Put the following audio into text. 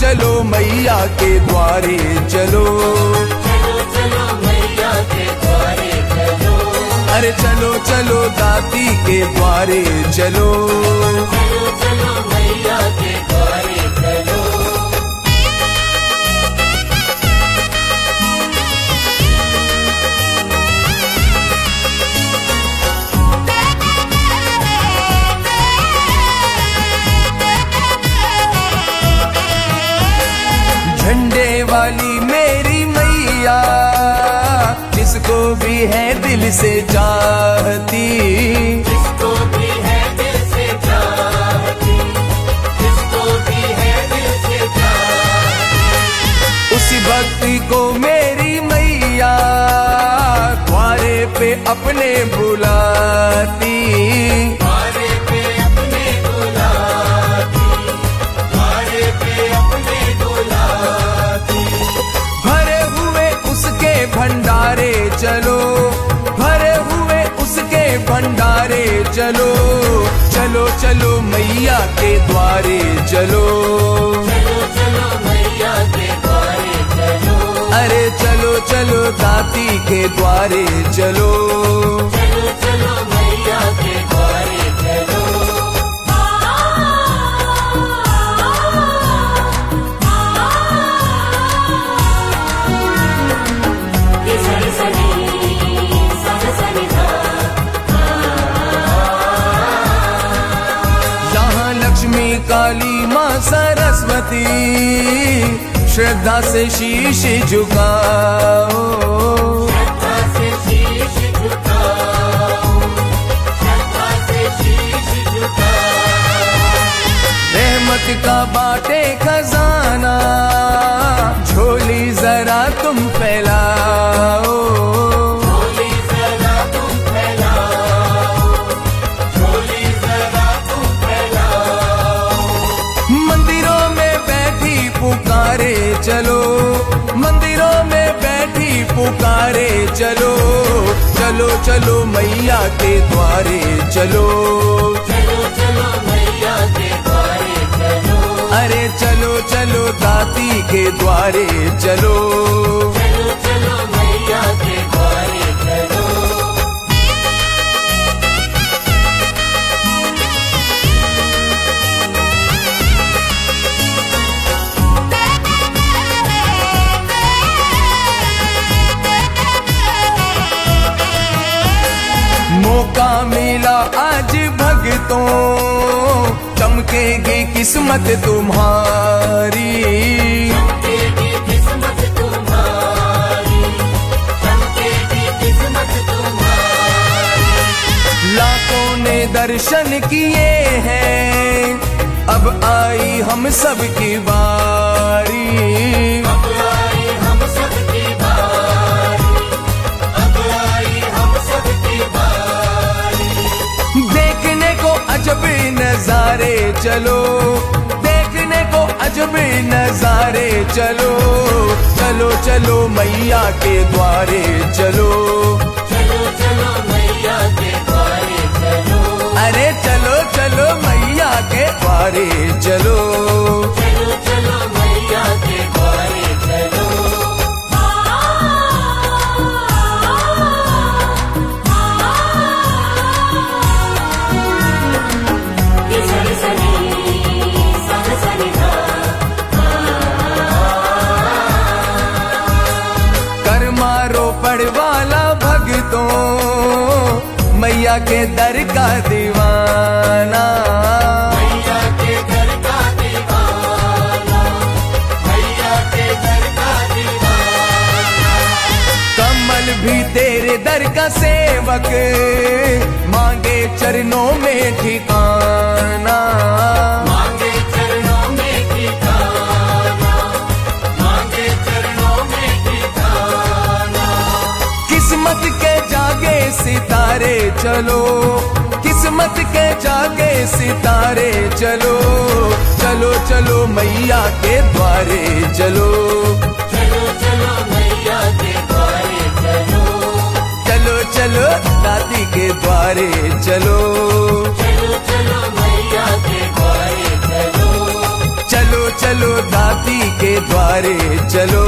चलो मैया के द्वारे चलो। चलो चलो मैया के द्वारे चलो अरे चलो चलो दाती के द्वारे चलो। चलो चलो मैया के जिसको भी है दिल से चाहती। जिसको भी है दिल से चाहती। जिसको भी है दिल से चाहती। उसी भक्ति को मेरी मैया द्वारे पे अपने बुलाती। भंडारे चलो चलो चलो मैया के द्वारे चलो। चलो चलो मैया के द्वारे चलो। अरे चलो चलो दाती के द्वारे चलो। सरस्वती श्रद्धा से शीश झुकाओ। का बाटे शीश चलो। मंदिरों में बैठी पुकारे चलो। चलो चलो मैया के द्वारे चलो। चलो चलो मैया के द्वारे चलो। अरे चलो चलो दाती के द्वारे चलो। चलो चलो चमकेगी किस्मत तुम्हारी। चमकेगी किस्मत तुम्हारी। चमकेगी किस्मत तुम्हारी। लाखों ने दर्शन किए हैं। अब आई हम सब की बारी। चलो। देखने को अजब नजारे चलो। चलो चलो मैया के द्वारे चलो। चलो चलो मैया के द्वारे चलो। अरे चलो चलो मैया के द्वारे चलो। चलो मैया के दर का दीवाना। मैया के का दीवाना। मैया के घर का दीवाना। कमल भी तेरे दर का सेवक मांगे चरणों में ठिकाना। चलो। किस्मत के जागे सितारे चलो। चलो चलो मैया के द्वारे चलो। चलो चलो मैया के द्वारे चलो। चलो चलो दादी के द्वारे चलो। चलो चलो मैया के द्वारे चलो। चलो चलो दाती के द्वारे चलो